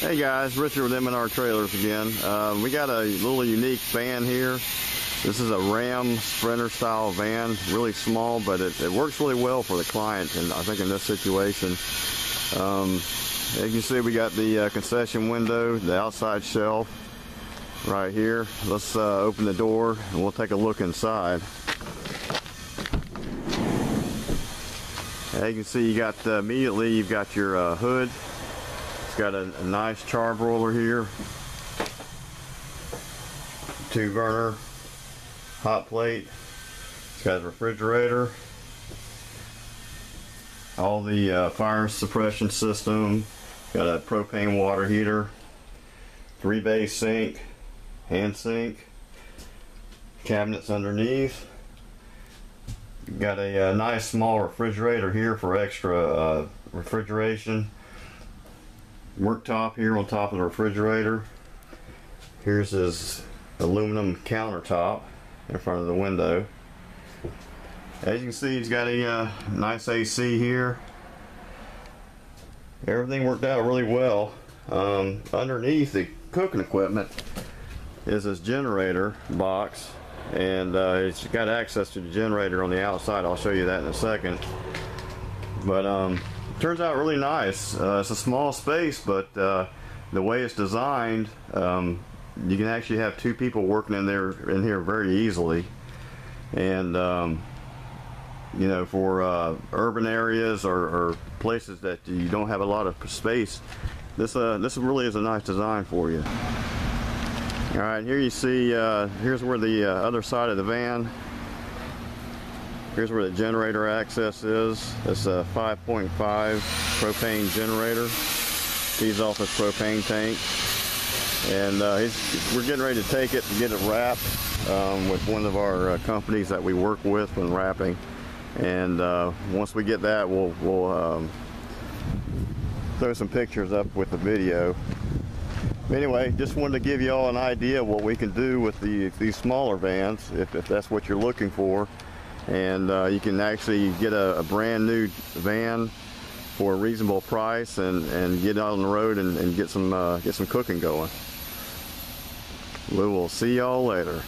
Hey guys, Richard with M&R Trailers again. Uh, we got a little unique van here. This is a Ram Sprinter style van, really small, but it, it works really well for the client, and I think in this situation. Um, as you can see, we got the uh, concession window, the outside shelf right here. Let's uh, open the door and we'll take a look inside. As you can see, you got uh, immediately you've got your uh, hood got a, a nice charbroiler here. Two burner hot plate. It's got a refrigerator. All the uh, fire suppression system. Got a propane water heater. Three bay sink. Hand sink. Cabinets underneath. Got a, a, uh, nice small refrigerator here for extra uh, refrigeration worktop here on top of the refrigerator. Here's his aluminum countertop in front of the window. As you can see, he's got a uh, nice AC here. Everything worked out really well. Um, underneath the cooking equipment is this generator box and uh, it's got access to the generator on the outside. I'll show you that in a second. But um, turns out really nice. Uh, it's a small space, but uh, the way it's designed, um, you can actually have two people working in there in here very easily. And um, you know, for uh, urban areas or, or, places that you don't have a lot of space, this uh, this really is a nice design for you. All right, here you see. Uh, here's where the uh, other side of the van Here's where the generator access is. It's a 5.5 propane generator. Feeds off this propane tank. And uh, we're getting ready to take it and get it wrapped um, with one of our uh, companies that we work with when wrapping. And uh, once we get that, we'll, we'll um, throw some pictures up with the video. Anyway, just wanted to give you all an idea of what we can do with the, these smaller vans, if, if that's what you're looking for and uh, you can actually get a, a, brand new van for a reasonable price and, and get out on the road and, and get some uh, get some cooking going. We will see y'all later.